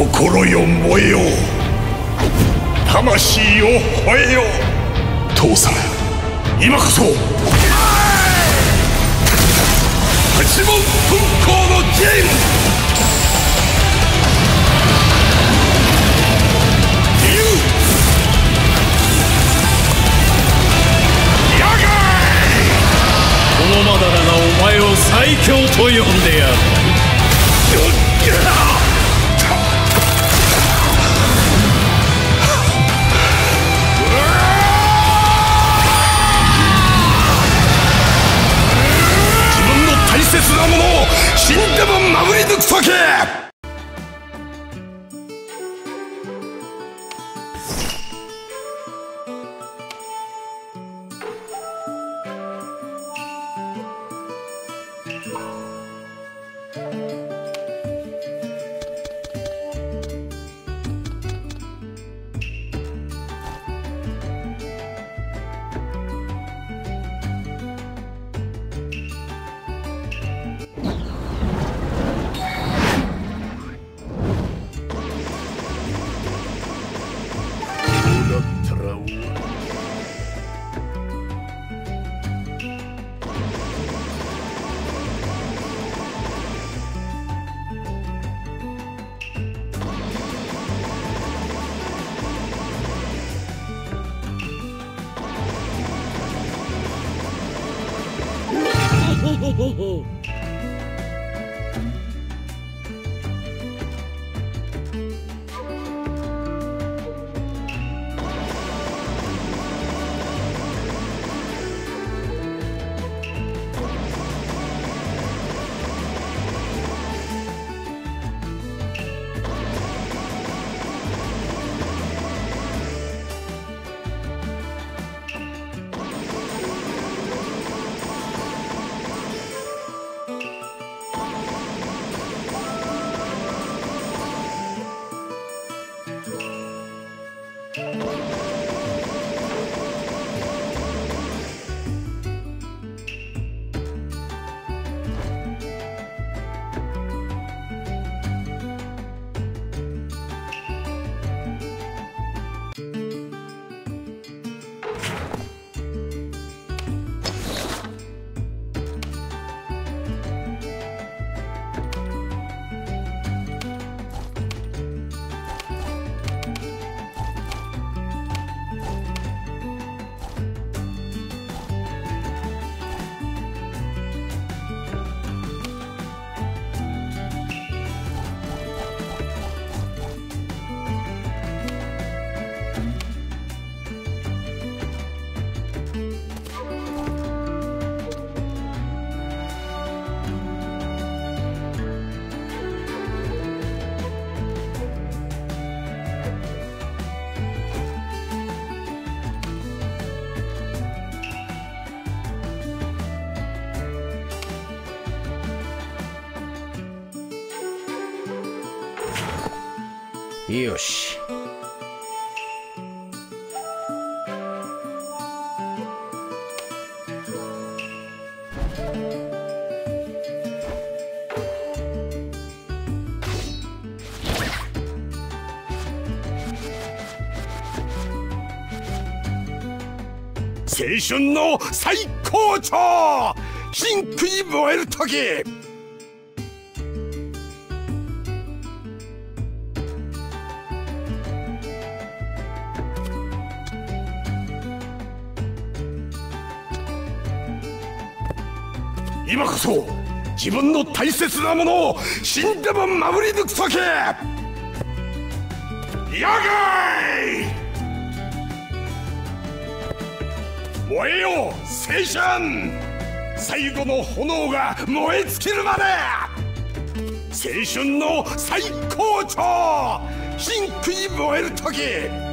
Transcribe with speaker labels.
Speaker 1: 心よ燃えよ魂を吠えよ父さん今こそ。八門奮興の陣
Speaker 2: のマダラがお前を最強と呼んでやる
Speaker 1: ho, ho, ho.
Speaker 2: よし。
Speaker 1: 青春の最高潮。真空に燃える時。今こそ自分の大切なものを死んでも守り抜く時やがい燃えよ青春!最後の炎が燃え尽きるまで!青春の最高潮!真空に燃える時!